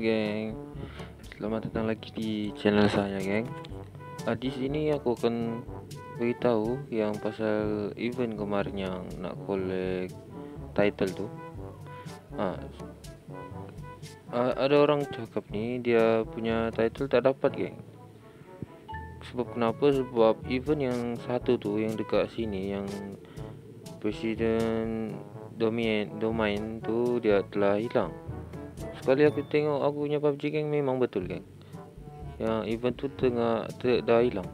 Selamat datang lagi di channel saya, geng. Ah, di sini aku akan beritahu yang pasal event kemarin yang nak collect title tu. Ah, ada orang cakap ni dia punya title tak dapat, geng. Sebab kenapa? Sebab event yang satu tu yang dekat sini yang presiden domain domain tu dia telah hilang. Sekali aku tengok aku punya PUBG geng memang betul geng. Yang event tu tengah ter, dah hilang.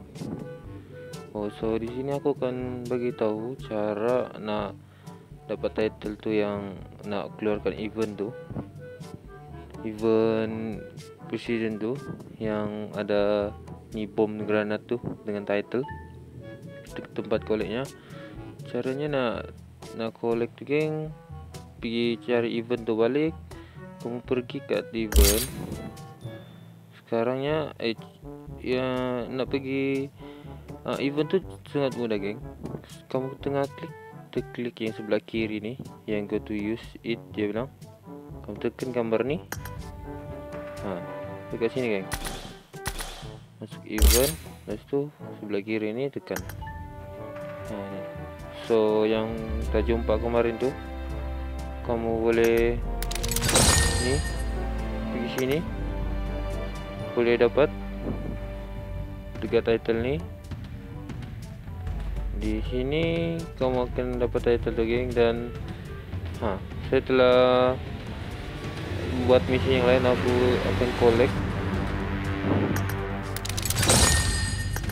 Oh so di sini aku akan bagi tahu cara nak dapat title tu yang nak keluarkan event tu. Event presiden tu yang ada ni bom granat tu dengan title tempat koleknya. Caranya nak nak collect geng pergi cari event tu balik kamu pergi ke event sekarangnya eh, ya nak pergi uh, event tu sangat mudah geng. Kamu tengah klik klik yang sebelah kiri ni yang go to use it dia bilang. Kamu tekan gambar ni. Ha dekat sini geng. Masuk event lepas tu sebelah kiri ni tekan. Ha ni. So yang kita jumpa kemarin tu kamu boleh ni pergi sini. Boleh dapat. Dekat title ni di sini kamu akan dapat title tu geng dan ha saya telah buat misi yang lain. Aku akan collect.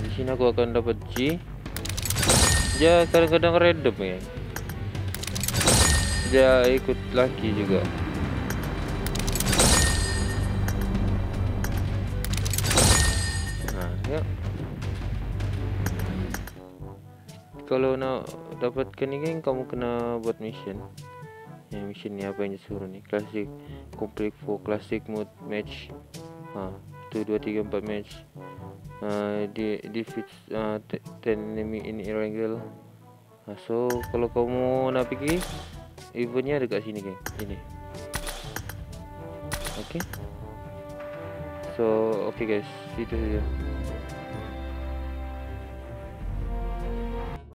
Di sini aku akan dapat G. Dia kadang-kadang random ya. Dia ikut laki juga Ya. Kalau nak dapatkan ni kan kamu kena buat mission. Yang mission ni apa yang disuruh ni? Classic complete for classic mode match. Ha, tu 2 3 4 match. Uh, di defeat uh, 10 enemy in triangle. Ha, so kalau kamu nak pergi eventnya dekat sini kan. Ini. Okay. So, okay guys, itu saja.